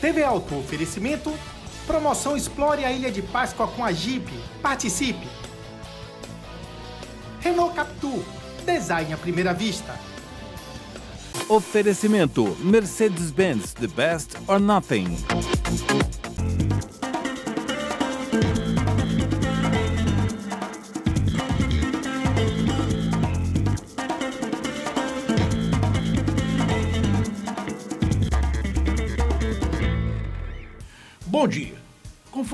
TV Alto oferecimento. Promoção Explore a Ilha de Páscoa com a Jeep. Participe! Renault Captur. Design à primeira vista. Oferecimento Mercedes-Benz The Best or Nothing.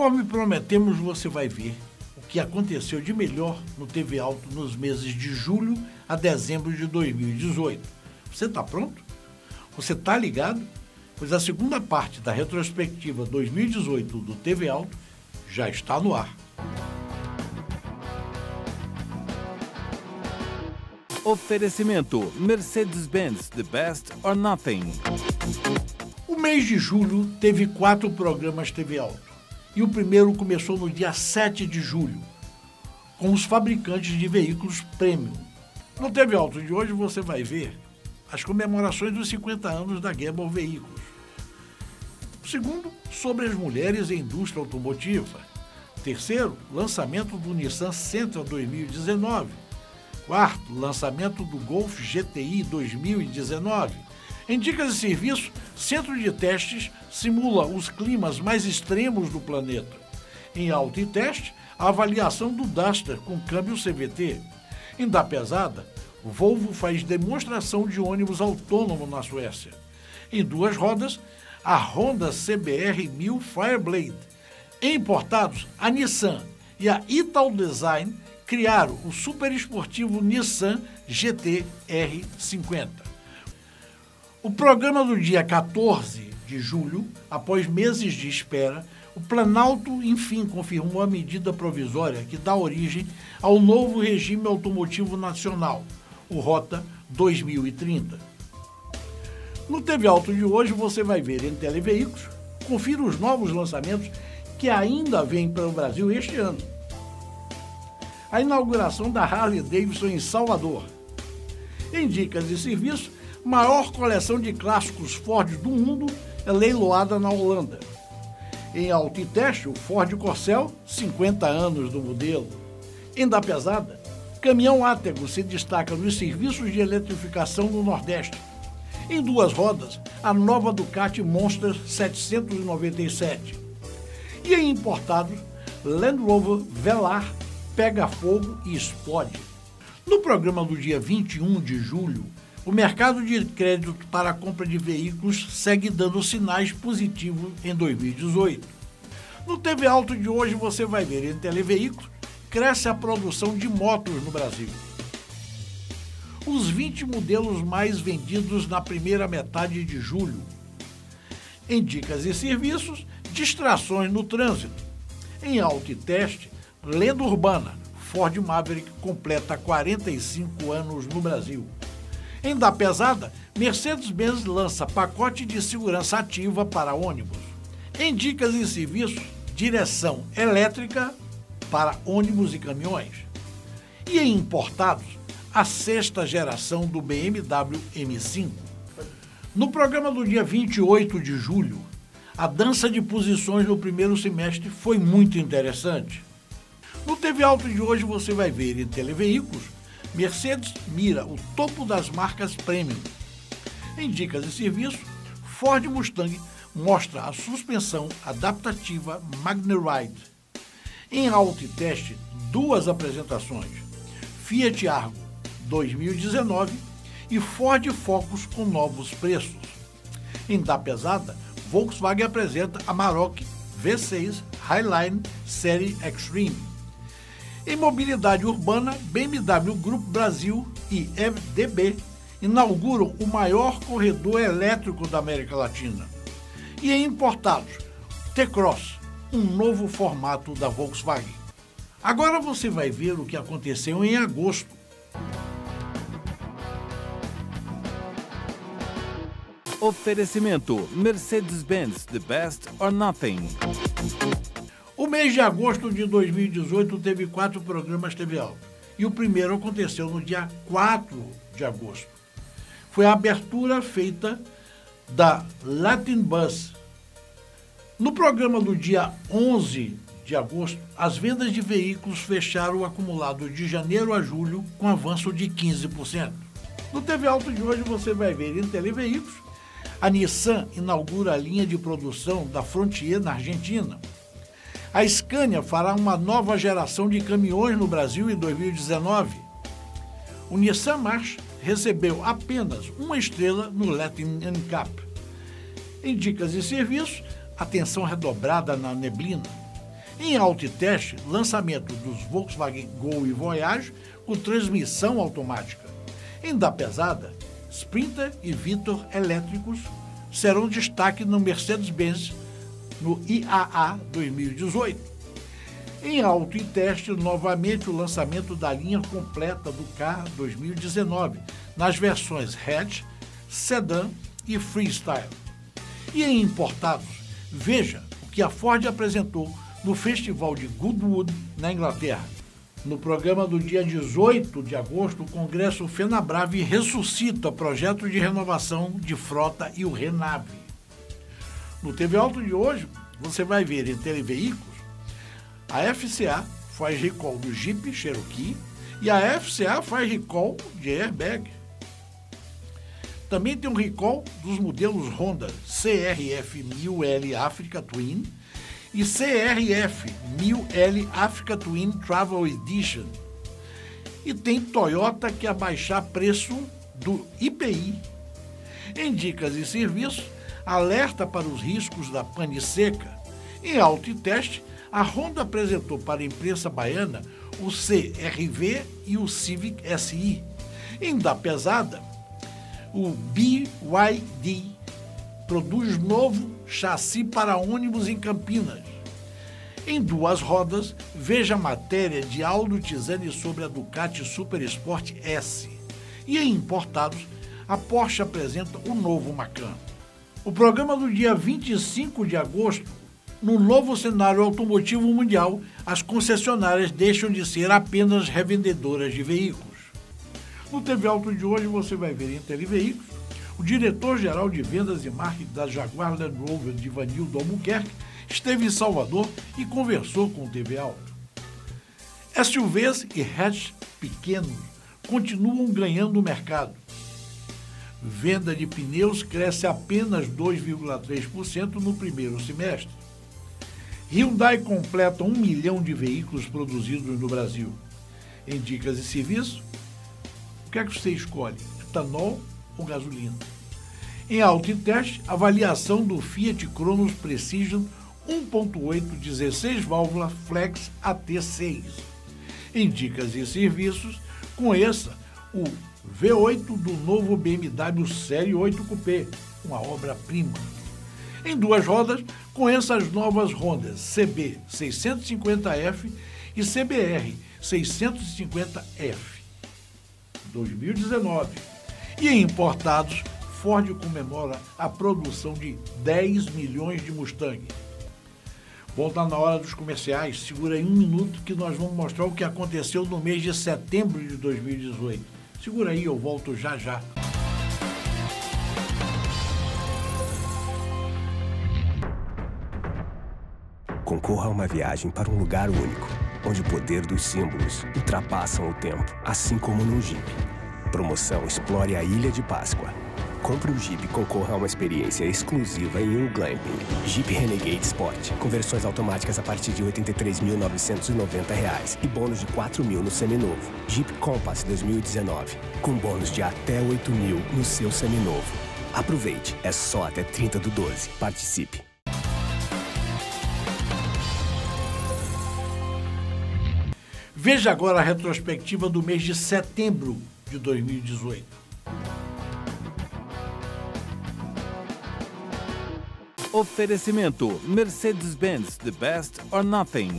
Conforme prometemos, você vai ver o que aconteceu de melhor no TV Alto nos meses de julho a dezembro de 2018. Você está pronto? Você está ligado? Pois a segunda parte da retrospectiva 2018 do TV Alto já está no ar. Oferecimento Mercedes-Benz The Best or Nothing. O mês de julho teve quatro programas TV Alto. E o primeiro começou no dia 7 de julho, com os fabricantes de veículos premium. No TV Alto de hoje você vai ver as comemorações dos 50 anos da Gebel Veículos. Segundo, sobre as mulheres em indústria automotiva. Terceiro, lançamento do Nissan Sentra 2019. Quarto, lançamento do Golf GTI 2019. Em dicas de serviço, Centro de Testes simula os climas mais extremos do planeta. Em Auto e Teste, a avaliação do Duster com câmbio CVT. Em Da Pesada, Volvo faz demonstração de ônibus autônomo na Suécia. Em duas rodas, a Honda CBR 1000 Fireblade. Em importados, a Nissan e a Ital Design criaram o super esportivo Nissan GT R50. O programa do dia 14 de julho, após meses de espera, o Planalto, enfim, confirmou a medida provisória que dá origem ao novo regime automotivo nacional, o Rota 2030. No TV Alto de hoje você vai ver em televeículos, confira os novos lançamentos que ainda vêm para o Brasil este ano. A inauguração da Harley Davidson em Salvador. Em dicas de serviço, maior coleção de clássicos Ford do mundo é leiloada na Holanda. Em alto e teste, o Ford Corcel, 50 anos do modelo. Em da pesada, caminhão Átego se destaca nos serviços de eletrificação no Nordeste. Em duas rodas, a nova Ducati Monster 797. E em importados, Land Rover Velar pega fogo e explode. No programa do dia 21 de julho, o mercado de crédito para a compra de veículos segue dando sinais positivos em 2018. No TV Alto de hoje você vai ver em televeículos cresce a produção de motos no Brasil. Os 20 modelos mais vendidos na primeira metade de julho. Em dicas e serviços, distrações no trânsito. Em alto e teste, lenda urbana, Ford Maverick completa 45 anos no Brasil. Em da pesada, Mercedes-Benz lança pacote de segurança ativa para ônibus. Em dicas e serviços, direção elétrica para ônibus e caminhões. E em importados, a sexta geração do BMW M5. No programa do dia 28 de julho, a dança de posições no primeiro semestre foi muito interessante. No TV Alto de hoje você vai ver em televeículos Mercedes mira o topo das marcas premium. Em dicas de serviço, Ford Mustang mostra a suspensão adaptativa MagneRide. Em auto e teste, duas apresentações: Fiat Argo 2019 e Ford Focus com novos preços. Em da pesada, Volkswagen apresenta a Maroc V6 Highline Série Extreme em mobilidade urbana, BMW Grupo Brasil e MDB inauguram o maior corredor elétrico da América Latina. E em importados, T-Cross, um novo formato da Volkswagen. Agora você vai ver o que aconteceu em agosto. Oferecimento Mercedes-Benz The Best or Nothing. O mês de agosto de 2018 teve quatro programas TV Alto. E o primeiro aconteceu no dia 4 de agosto. Foi a abertura feita da Latin Bus, No programa do dia 11 de agosto, as vendas de veículos fecharam o acumulado de janeiro a julho com avanço de 15%. No TV Alto de hoje você vai ver em televeículos, a Nissan inaugura a linha de produção da Frontier na Argentina. A Scania fará uma nova geração de caminhões no Brasil em 2019. O Nissan March recebeu apenas uma estrela no Latin NCAP. Em dicas e serviços, atenção redobrada na neblina. Em autoteste, lançamento dos Volkswagen Gol e Voyage com transmissão automática. Em da pesada, Sprinter e Vitor elétricos serão destaque no Mercedes-Benz no IAA 2018. Em auto e teste, novamente o lançamento da linha completa do carro 2019, nas versões hatch, sedã e freestyle. E em importados, veja o que a Ford apresentou no Festival de Goodwood, na Inglaterra. No programa do dia 18 de agosto, o Congresso Fenabrave ressuscita projeto de renovação de frota e o Renave. No TV Alto de hoje, você vai ver em televeículos a FCA faz recall do Jeep Cherokee e a FCA faz recall de airbag. Também tem um recall dos modelos Honda CRF 1000L Africa Twin e CRF 1000L Africa Twin Travel Edition. E tem Toyota que abaixar preço do IPI. Em dicas e serviços, alerta para os riscos da pane seca. Em auto e teste, a Honda apresentou para a imprensa baiana o CRV e o Civic SI. Em da pesada, o BYD produz novo chassi para ônibus em Campinas. Em duas rodas, veja a matéria de Aldo Tizani sobre a Ducati Super Sport S. E em importados, a Porsche apresenta o novo Macan. O programa do dia 25 de agosto, no novo cenário automotivo mundial, as concessionárias deixam de ser apenas revendedoras de veículos. No TV Auto de hoje você vai ver em Televeículos o diretor-geral de vendas e marketing da Jaguar Land Rover de Vanildo Albuquerque esteve em Salvador e conversou com o TV Alto. SUVs e hatch pequenos continuam ganhando o mercado. Venda de pneus cresce apenas 2,3% no primeiro semestre. Hyundai completa um milhão de veículos produzidos no Brasil. Em dicas e serviços, o que é que você escolhe? Etanol ou gasolina? Em auto e teste, avaliação do Fiat Cronos Precision 1.8 16 válvula Flex AT6. Em dicas e serviços, conheça o V8 do novo BMW Série 8 Coupé, uma obra-prima. Em duas rodas, conheça as novas Hondas CB 650F e CBR 650F 2019. E em importados, Ford comemora a produção de 10 milhões de Mustang. Tá na hora dos comerciais. Segura aí um minuto que nós vamos mostrar o que aconteceu no mês de setembro de 2018. Segura aí, eu volto já já. Concorra a uma viagem para um lugar único, onde o poder dos símbolos ultrapassam o tempo, assim como num Jeep. Promoção Explore a Ilha de Páscoa. Compre um Jeep e concorra a uma experiência exclusiva em um glamping. Jeep Renegade Sport, com versões automáticas a partir de R$ 83.990 e bônus de R$ 4.000 no seminovo. Jeep Compass 2019, com bônus de até R$ 8.000 no seu seminovo. Aproveite, é só até 30 do 12. Participe. Veja agora a retrospectiva do mês de setembro de 2018. Oferecimento Mercedes-Benz The Best or Nothing.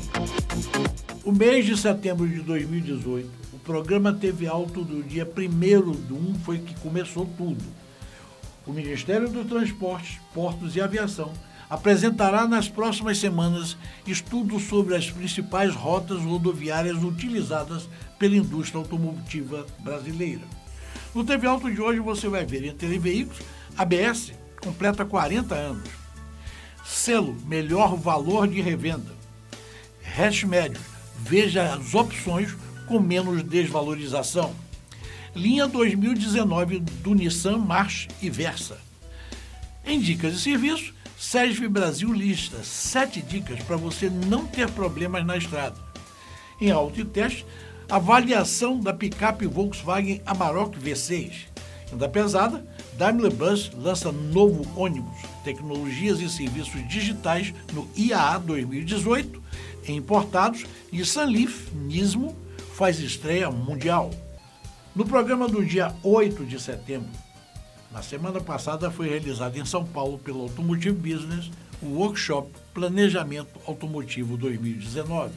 O mês de setembro de 2018, o programa teve alto do dia 1 do 1 foi que começou tudo. O Ministério do Transportes, Portos e Aviação apresentará nas próximas semanas estudos sobre as principais rotas rodoviárias utilizadas pela indústria automotiva brasileira. No TV Alto de hoje você vai ver em televeículos, a ABS completa 40 anos. Selo Melhor Valor de Revenda. Hash médio. Veja as opções com menos desvalorização. Linha 2019 do Nissan March e Versa. Em dicas de serviço, Sérgio Brasil lista sete dicas para você não ter problemas na estrada. Em auto e teste, avaliação da picape Volkswagen Amarok V6. Ainda pesada, Daimler Bus lança novo ônibus, tecnologias e serviços digitais no IAA 2018, em importados, e Sunleaf Nismo faz estreia mundial. No programa do dia 8 de setembro, na semana passada foi realizado em São Paulo pelo Automotive Business o workshop Planejamento Automotivo 2019.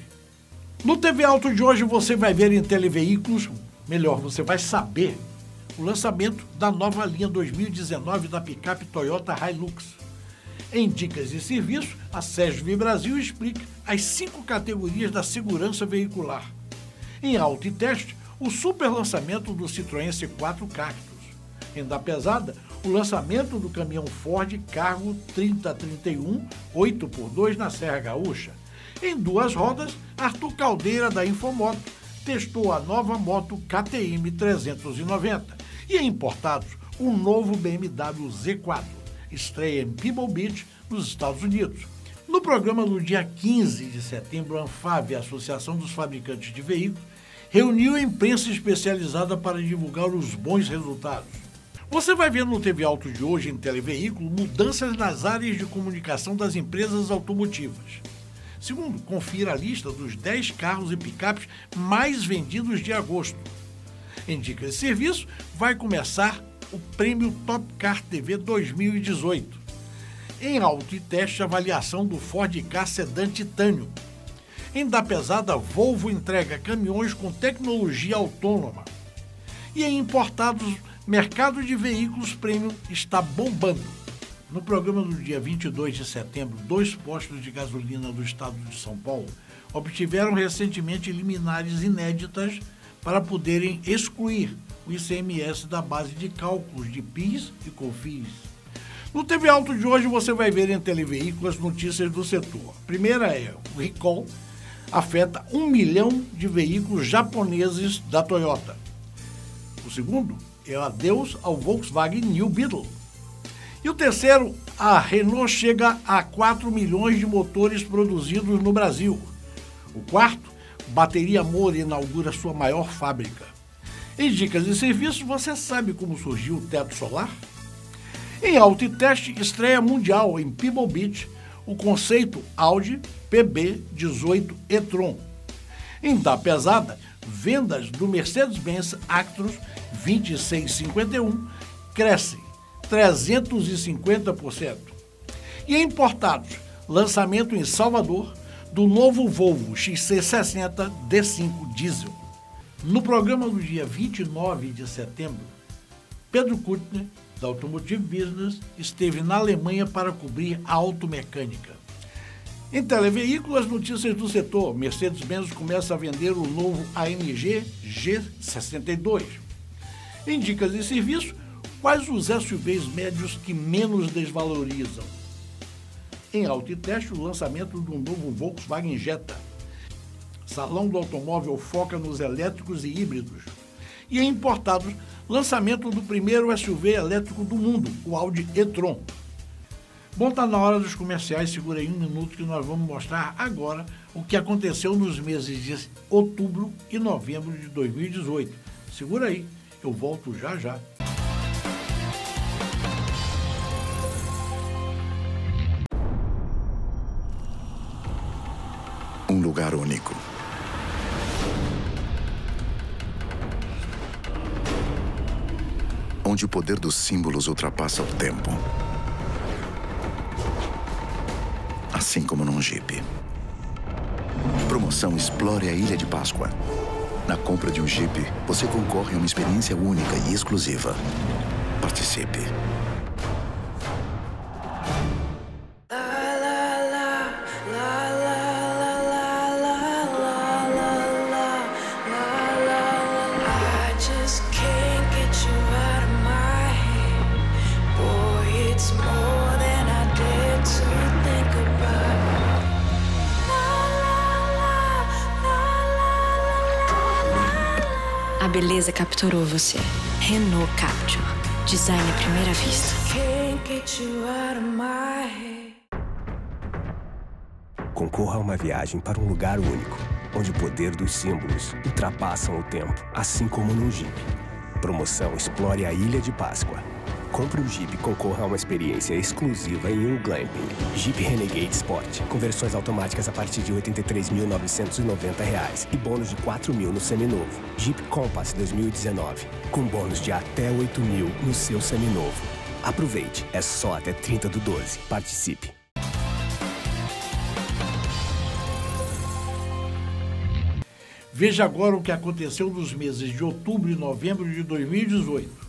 No TV Auto de hoje você vai ver em televeículos, melhor, você vai saber o lançamento da nova linha 2019 da picape Toyota Hilux. Em Dicas e Serviço, a SESV Brasil explica as cinco categorias da segurança veicular. Em Auto e Teste, o super lançamento do Citroën C4 Cactus. Em Da Pesada, o lançamento do caminhão Ford Cargo 3031 8x2 na Serra Gaúcha. Em duas rodas, Arthur Caldeira da Infomoto testou a nova moto KTM 390 e em importados, o novo BMW Z4, estreia em Pebble Beach, nos Estados Unidos. No programa do dia 15 de setembro, a Anfave, a Associação dos Fabricantes de Veículos, reuniu a imprensa especializada para divulgar os bons resultados. Você vai ver no TV Auto de hoje, em Televeículo, mudanças nas áreas de comunicação das empresas automotivas. Segundo, confira a lista dos 10 carros e picapes mais vendidos de agosto. Em dicas de serviço, vai começar o Prêmio Top Car TV 2018. Em auto e teste, avaliação do Ford Ka Sedan Titânio. Em da pesada, Volvo entrega caminhões com tecnologia autônoma. E em importados, mercado de veículos premium está bombando. No programa do dia 22 de setembro, dois postos de gasolina do estado de São Paulo obtiveram recentemente liminares inéditas para poderem excluir o ICMS da base de cálculos de PIS e COFINS. No TV Alto de hoje você vai ver em televeículos notícias do setor. Primeira é o recall afeta um milhão de veículos japoneses da Toyota. O segundo é o adeus ao Volkswagen New Beetle. E o terceiro, a Renault chega a 4 milhões de motores produzidos no Brasil. O quarto, Bateria Moura inaugura sua maior fábrica. Em dicas e serviços, você sabe como surgiu o teto solar? Em Auto e Teste, estreia mundial em Pebble Beach, o conceito Audi PB18 e-tron. Em Da Pesada, vendas do Mercedes-Benz Actros 2651 crescem 350%. E em importados, lançamento em Salvador do novo Volvo XC60 D5 Diesel. No programa do dia 29 de setembro, Pedro Kutner, da Automotive Business, esteve na Alemanha para cobrir a automecânica. Em televeículo, as notícias do setor. Mercedes-Benz começa a vender o novo AMG G62. Em dicas de serviço, quais os SUVs médios que menos desvalorizam? Em Auto e Teste, o lançamento do novo Volkswagen Jetta. Salão do Automóvel foca nos elétricos e híbridos. E em importados, lançamento do primeiro SUV elétrico do mundo, o Audi e-tron. Bom, tá na hora dos comerciais, segura aí um minuto que nós vamos mostrar agora o que aconteceu nos meses de outubro e novembro de 2018. Segura aí, eu volto já já. Lugar único. Onde o poder dos símbolos ultrapassa o tempo. Assim como num Jeep. Promoção Explore a Ilha de Páscoa. Na compra de um Jeep, você concorre a uma experiência única e exclusiva. Participe. A beleza capturou você. Renault Capture. Design à primeira vista. Can't get you out of my head. Concorra a uma viagem para um lugar único, onde o poder dos símbolos ultrapassam o tempo, assim como num Jeep. Promoção Explore a Ilha de Páscoa. Compre o Jeep e concorra a uma experiência exclusiva em um glamping. Jeep Renegade Sport, com versões automáticas a partir de 83.990 reais e bônus de R$ 4 mil no seminovo. Jeep Compass 2019, com bônus de até R$ 8 mil no seu seminovo. Aproveite, é só até 30 do 12. Participe. Veja agora o que aconteceu nos meses de outubro e novembro de 2018.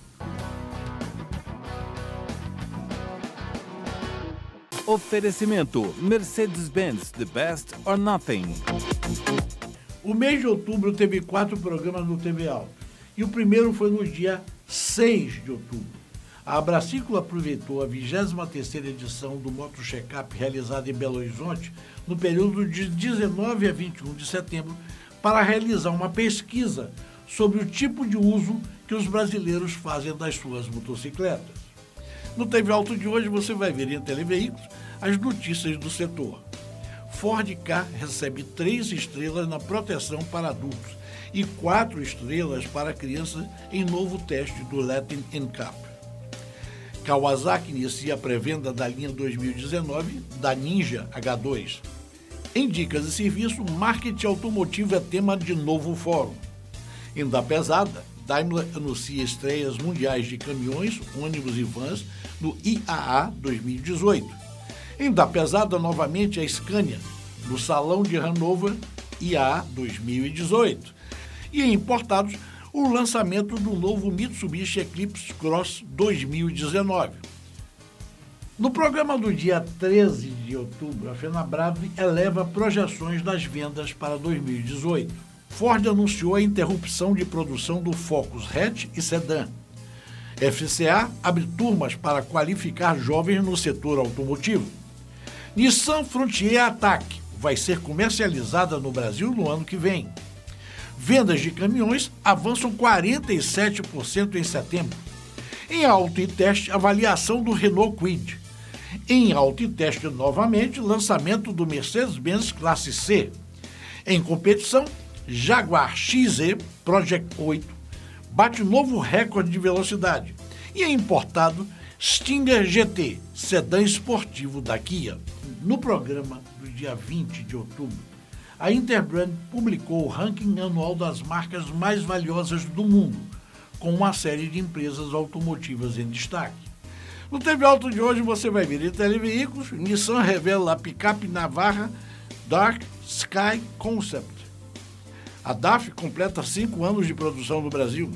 Oferecimento Mercedes-Benz The Best or Nothing. O mês de outubro teve quatro programas no TV Alto. E o primeiro foi no dia 6 de outubro. A Abraciclo aproveitou a 23ª edição do Moto Checkup realizada em Belo Horizonte no período de 19 a 21 de setembro para realizar uma pesquisa sobre o tipo de uso que os brasileiros fazem das suas motocicletas. No TV Alto de hoje você vai ver em televeículos as notícias do setor. Ford Ka recebe três estrelas na proteção para adultos e quatro estrelas para crianças em novo teste do Latin NCAP. Kawasaki inicia a pré-venda da linha 2019 da Ninja H2. Em dicas e serviço, marketing automotivo é tema de novo fórum. Em da pesada, Daimler anuncia estreias mundiais de caminhões, ônibus e vans no IAA 2018. Em da pesada, novamente, a Scania, no Salão de Hanover IAA 2018. E em importados, o lançamento do novo Mitsubishi Eclipse Cross 2019. No programa do dia 13 de outubro, a FenaBrave eleva projeções das vendas para 2018. Ford anunciou a interrupção de produção do Focus hatch e sedã. FCA abre turmas para qualificar jovens no setor automotivo. Nissan Frontier Ataque vai ser comercializada no Brasil no ano que vem. Vendas de caminhões avançam 47% em setembro. Em auto e teste, avaliação do Renault Kwid. Em auto e teste novamente, lançamento do Mercedes-Benz Classe C. Em competição, Jaguar XE Project 8 bate novo recorde de velocidade e é importado Stinger GT, sedã esportivo da Kia. No programa do dia 20 de outubro, a Interbrand publicou o ranking anual das marcas mais valiosas do mundo, com uma série de empresas automotivas em destaque. No TV Alto de hoje você vai ver televeículos, Nissan revela a picape Navarra Dark Sky Concept. A DAF completa cinco anos de produção no Brasil.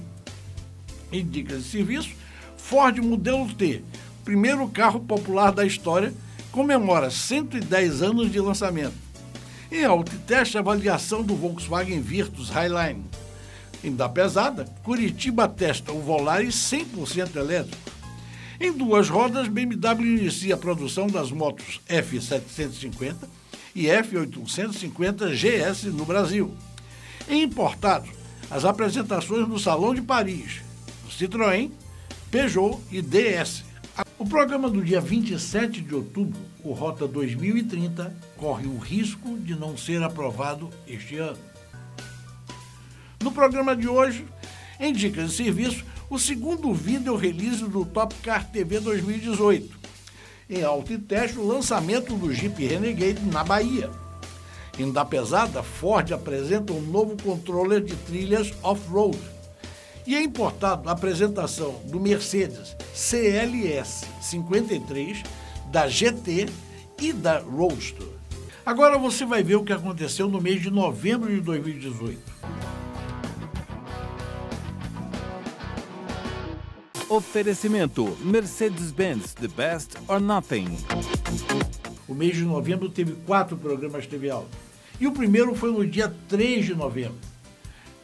Em dicas de serviço, Ford Modelo T, primeiro carro popular da história, comemora 110 anos de lançamento. Em autoteste, avaliação do Volkswagen Virtus Highline. Em da pesada, Curitiba testa o Volaris 100% elétrico. Em duas rodas, BMW inicia a produção das motos F750 e F850 GS no Brasil. Importados, as apresentações no Salão de Paris, Citroën, Peugeot e DS. O programa do dia 27 de outubro, o Rota 2030, corre o risco de não ser aprovado este ano. No programa de hoje, em Dicas de Serviço, o segundo vídeo release do Top Car TV 2018. Em alto e teste, o lançamento do Jeep Renegade na Bahia. Em da pesada, Ford apresenta um novo controller de trilhas off-road. E é importado a apresentação do Mercedes CLS 53, da GT e da Roadster. Agora você vai ver o que aconteceu no mês de novembro de 2018. Oferecimento Mercedes-Benz The Best or Nothing. O mês de novembro teve quatro programas TV Alto. E o primeiro foi no dia 3 de novembro.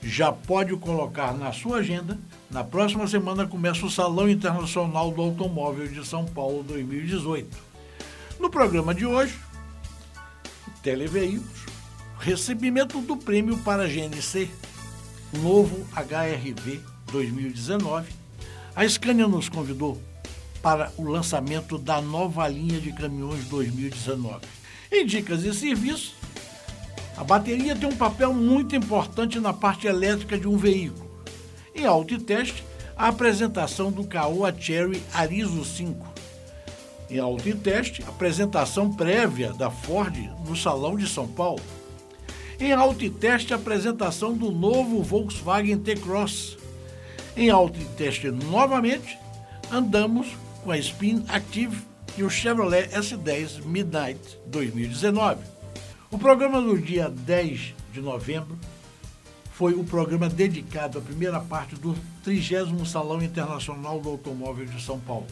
Já pode colocar na sua agenda. Na próxima semana começa o Salão Internacional do Automóvel de São Paulo 2018. No programa de hoje, Televeículos, recebimento do prêmio para a GNC. novo HRV 2019, a Scania nos convidou para o lançamento da nova linha de caminhões 2019. Em dicas e serviços, a bateria tem um papel muito importante na parte elétrica de um veículo. Em autoteste, a apresentação do Caoa Cherry Arizo 5. Em autoteste, apresentação prévia da Ford no Salão de São Paulo. Em autoteste, apresentação do novo Volkswagen T-Cross. Em autoteste novamente, andamos com a Spin Active e o Chevrolet S10 Midnight 2019. O programa do dia 10 de novembro foi o programa dedicado à primeira parte do 30 Salão Internacional do Automóvel de São Paulo.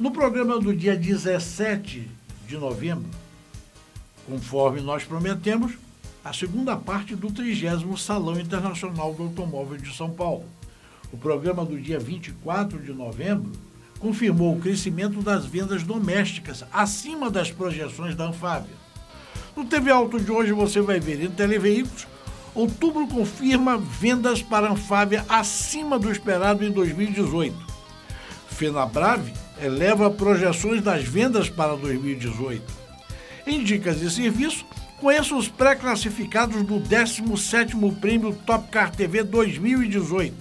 No programa do dia 17 de novembro, conforme nós prometemos, a segunda parte do 30 Salão Internacional do Automóvel de São Paulo. O programa do dia 24 de novembro confirmou o crescimento das vendas domésticas acima das projeções da Anfávia. No TV Auto de hoje você vai ver em televeículos, outubro confirma vendas para Anfávia acima do esperado em 2018. Fenabrave eleva projeções das vendas para 2018. Em dicas de serviço, conheça os pré-classificados do 17º Prêmio Top Car TV 2018.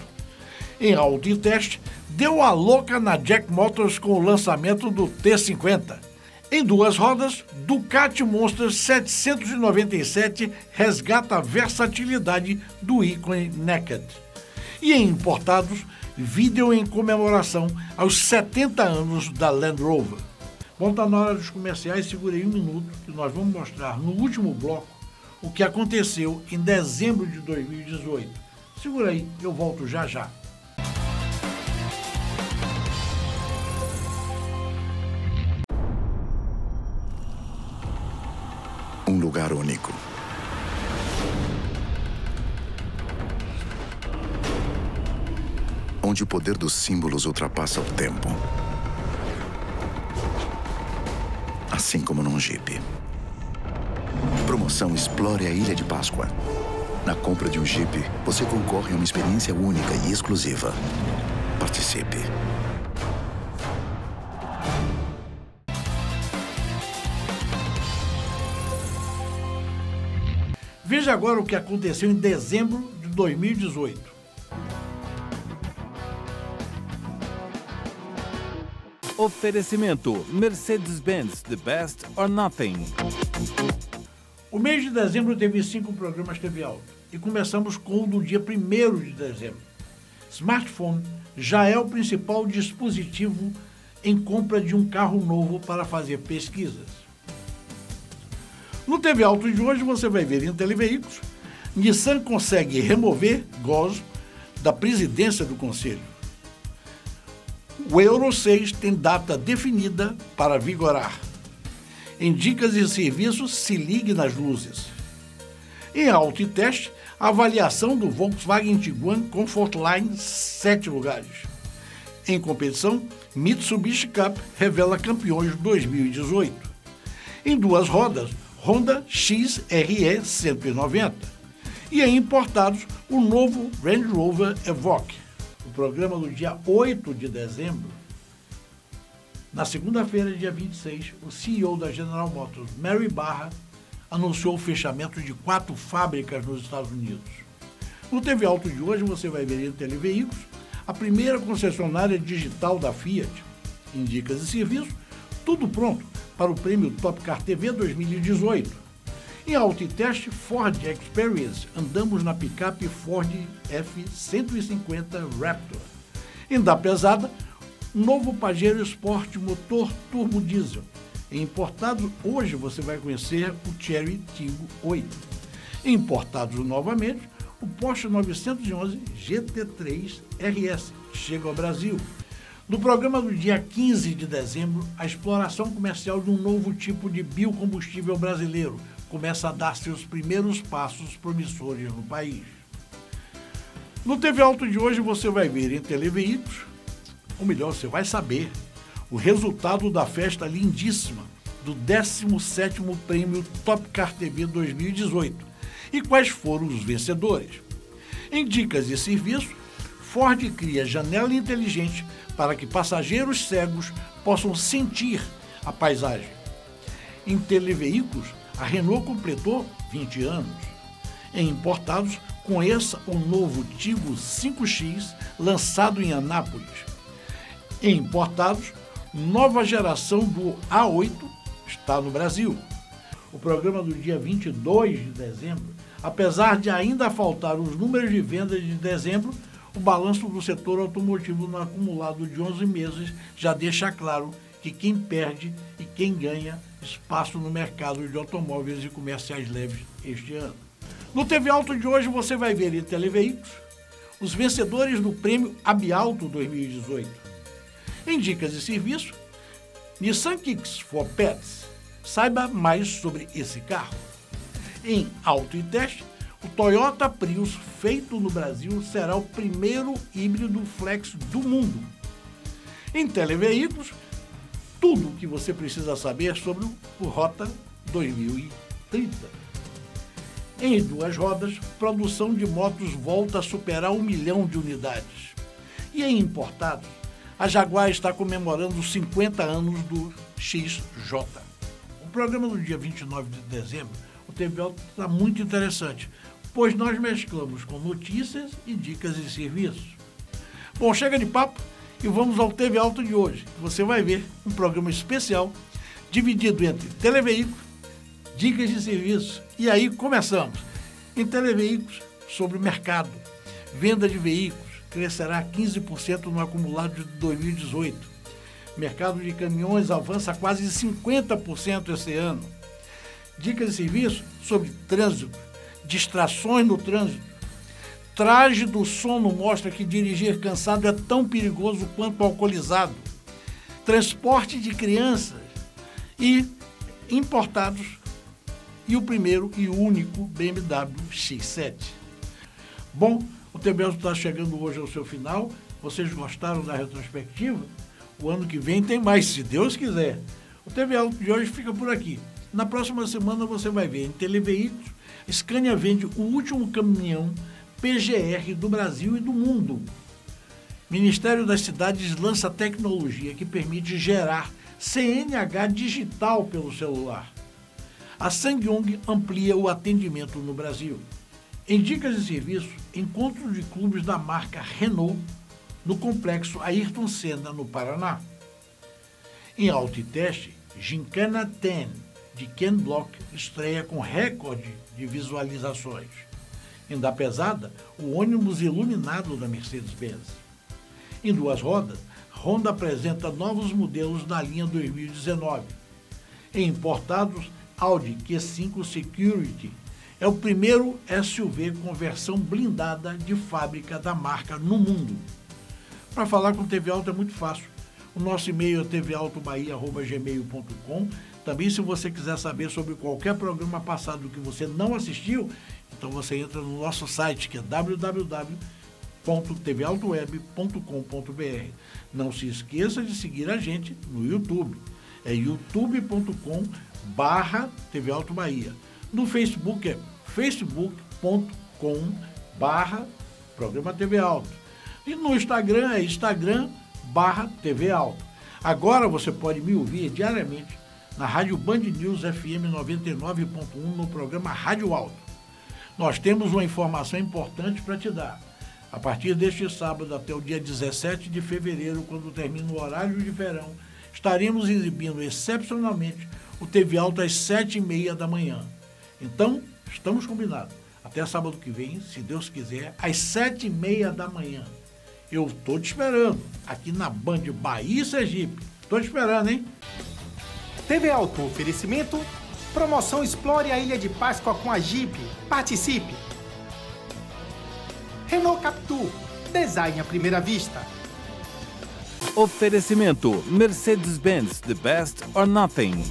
Em auto e teste, deu a louca na Jack Motors com o lançamento do T50. Em duas rodas, Ducati Monster 797 resgata a versatilidade do ícone Naked. E em importados, vídeo em comemoração aos 70 anos da Land Rover. Bom, está na hora dos comerciais, segurei um minuto que nós vamos mostrar no último bloco o que aconteceu em dezembro de 2018. Segura aí, eu volto já já. Lugar único. Onde o poder dos símbolos ultrapassa o tempo. Assim como num Jeep. Promoção Explore a Ilha de Páscoa. Na compra de um Jeep, você concorre a uma experiência única e exclusiva. Participe. Veja agora o que aconteceu em dezembro de 2018. Oferecimento Mercedes-Benz The Best or Nothing. O mês de dezembro teve cinco programas TV Alto e começamos com o do dia 1 de dezembro. Smartphone já é o principal dispositivo em compra de um carro novo para fazer pesquisas. No TV Alto de hoje você vai ver em televeículos, Nissan consegue remover Gozo da presidência do conselho. O Euro 6 tem data definida para vigorar. Em dicas e serviços, se ligue nas luzes. Em auto e teste, avaliação do Volkswagen Tiguan Comfortline, sete lugares. Em competição, Mitsubishi Cup revela campeões 2018. Em duas rodas, Honda XRE 190. E em importados, o novo Range Rover Evoque. O programa do dia 8 de dezembro. Na segunda-feira, dia 26, o CEO da General Motors, Mary Barra, anunciou o fechamento de quatro fábricas nos Estados Unidos. No TV Alto de hoje você vai ver em Televeículos a primeira concessionária digital da Fiat, em dicas e serviços, tudo pronto para o prêmio Top Car TV 2018. Em autoteste Ford Experience, andamos na picape Ford F-150 Raptor. Em da pesada, novo Pajero Sport motor turbo diesel. Em hoje você vai conhecer o Cherry Tiggo 8. Em novamente, o Porsche 911 GT3 RS chega ao Brasil. No programa do dia 15 de dezembro, a exploração comercial de um novo tipo de biocombustível brasileiro começa a dar seus primeiros passos promissores no país. No TV Alto de hoje você vai ver em televeículos, ou melhor, você vai saber o resultado da festa lindíssima do 17º Prêmio Top Car TV 2018 e quais foram os vencedores. Em dicas e serviço, Ford cria janela inteligente para que passageiros cegos possam sentir a paisagem. Em televeículos, a Renault completou 20 anos. Em importados, conheça o novo Tigo 5X lançado em Anápolis. Em importados, nova geração do A8 está no Brasil. O programa do dia 22 de dezembro, apesar de ainda faltar os números de vendas de dezembro, o balanço do setor automotivo no acumulado de 11 meses já deixa claro que quem perde e quem ganha espaço no mercado de automóveis e comerciais leves este ano. No TV Alto de hoje você vai ver em televeículos os vencedores do prêmio Abialto 2018. Em dicas de serviço, Nissan Kicks for Pets. Saiba mais sobre esse carro. Em auto e teste, o Toyota Prius feito no Brasil será o primeiro híbrido flex do mundo. Em televeículos, tudo o que você precisa saber sobre o Rota 2030. Em duas rodas, produção de motos volta a superar um milhão de unidades. E em importados, a Jaguar está comemorando 50 anos do XJ. O programa do dia 29 de dezembro, o TV Alto está muito interessante, pois nós mesclamos com notícias e dicas de serviços. Bom, chega de papo e vamos ao TV Alto de hoje. Você vai ver um programa especial dividido entre televeículos, dicas de serviços. E aí começamos. Em televeículos, sobre o mercado. Venda de veículos crescerá 15% no acumulado de 2018. Mercado de caminhões avança quase 50% esse ano. Dicas de serviço sobre trânsito distrações no trânsito. Traje do sono mostra que dirigir cansado é tão perigoso quanto alcoolizado. Transporte de crianças e importados e o primeiro e único BMW X7. Bom, o TBL está chegando hoje ao seu final. Vocês gostaram da retrospectiva? O ano que vem tem mais, se Deus quiser. O TBL de hoje fica por aqui. Na próxima semana você vai ver em televeículos Scania vende o último caminhão PGR do Brasil e do mundo. Ministério das Cidades lança tecnologia que permite gerar CNH digital pelo celular. A Sangyong amplia o atendimento no Brasil. Em dicas de serviço, encontro de clubes da marca Renault no complexo Ayrton Senna, no Paraná. Em alto e teste, Gincana 10 de Ken Block estreia com recorde de visualizações. Ainda pesada, o ônibus iluminado da Mercedes-Benz. Em duas rodas, Honda apresenta novos modelos da linha 2019. Em importados, Audi Q5 Security é o primeiro SUV com versão blindada de fábrica da marca no mundo. Para falar com TV Alto é muito fácil. O nosso e-mail é tvautobaia.gmail.com também, se você quiser saber sobre qualquer programa passado que você não assistiu, então você entra no nosso site, que é www.tvautoweb.com.br. Não se esqueça de seguir a gente no YouTube. É youtube.com barra TV Alto Bahia. No Facebook é facebook.com barra Programa TV Alto. E no Instagram é Instagram barra TV Alto. Agora você pode me ouvir diariamente na Rádio Band News FM 99.1 no programa Rádio Alto. Nós temos uma informação importante para te dar. A partir deste sábado até o dia 17 de fevereiro, quando termina o horário de verão, estaremos exibindo excepcionalmente o TV Alto às sete e meia da manhã. Então, estamos combinados. Até sábado que vem, se Deus quiser, às sete e meia da manhã. Eu estou te esperando aqui na Band Bahia e Sergipe. Estou te esperando, hein? TV Alto oferecimento. Promoção Explore a Ilha de Páscoa com a Jeep. Participe! Renault Captur. Design à primeira vista. Oferecimento Mercedes-Benz The Best or Nothing.